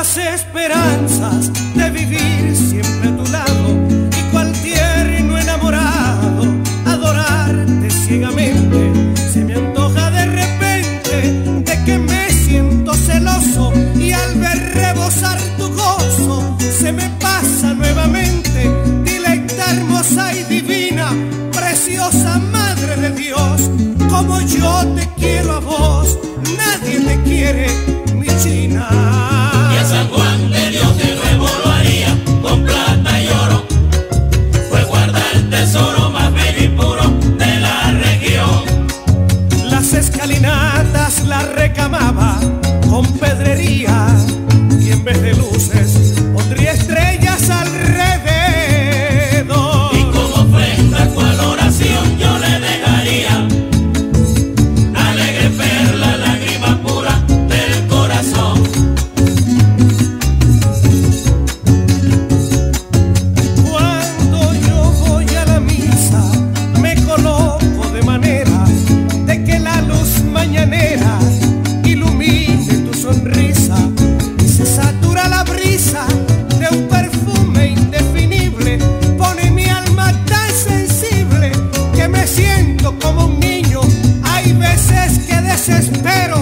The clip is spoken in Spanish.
las esperanzas de vivir siempre a tu lado y cual tierno enamorado adorarte ciegamente. Se me antoja de repente de que me siento celoso y al ver rebosar tu gozo se me pasa nuevamente dilecta hermosa y divina preciosa madre de Dios. Como yo te quiero a vos escalinatas la recamaba con pedrería y en vez de luces desespero.